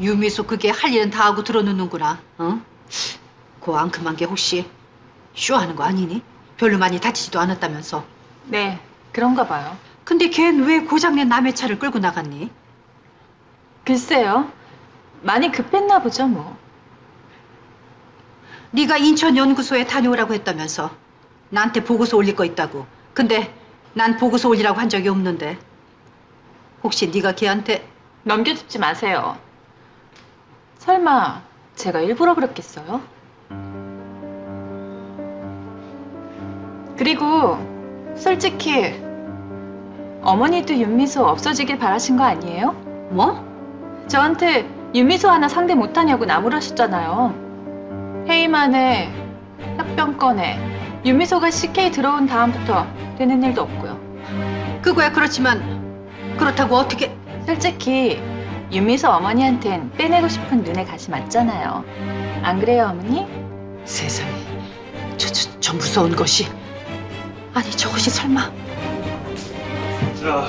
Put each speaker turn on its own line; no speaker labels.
유미소 그게 할 일은 다 하고 들어놓는구나. 어? 그 앙큼한 게 혹시 쇼하는 거 아니니? 별로 많이 다치지도 않았다면서.
네, 그런가 봐요.
근데 걘 왜 고장낸 남의 차를 끌고 나갔니?
글쎄요. 많이 급했나 보죠, 뭐.
네가 인천 연구소에 다녀오라고 했다면서 나한테 보고서 올릴 거 있다고. 근데 난 보고서 올리라고 한 적이 없는데. 혹시 네가 걔한테
넘겨짚지 마세요. 설마 제가 일부러 그랬겠어요? 그리고 솔직히 어머니도 윤미소 없어지길 바라신 거 아니에요?
뭐?
저한테 윤미소 하나 상대 못하냐고 나무라셨잖아요. 해임안에 협병권에 윤미소가 CK 들어온 다음부터 되는 일도 없고요.
그거야 그렇지만 그렇다고 어떻게
솔직히 윤미소 어머니한텐 빼내고 싶은 눈에 가시 맞잖아요. 안 그래요, 어머니?
세상에 저, 저, 저 무서운 것이 아니 저것이 설마
자,